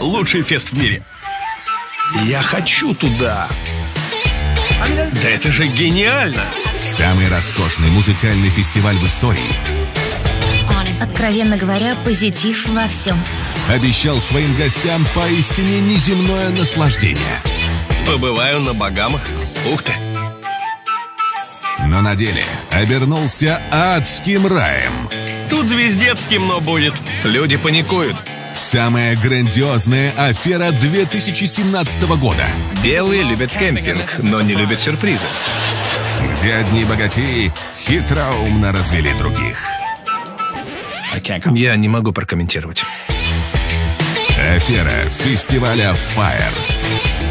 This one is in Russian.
лучший фест в мире. Я хочу туда. Да это же гениально! Самый роскошный музыкальный фестиваль в истории Откровенно говоря, позитив во всем. обещал своим гостям поистине неземное наслаждение. Побываю на Багамах. Ух ты! Но на деле обернулся адским раем. Тут звездец темно будет. Люди паникуют. Самая грандиозная афера 2017 года, Белые любят кемпинг, но не любят сюрпризы. где одни богатеи хитроумно развели других. Я не могу прокомментировать. Афера фестиваля Fire.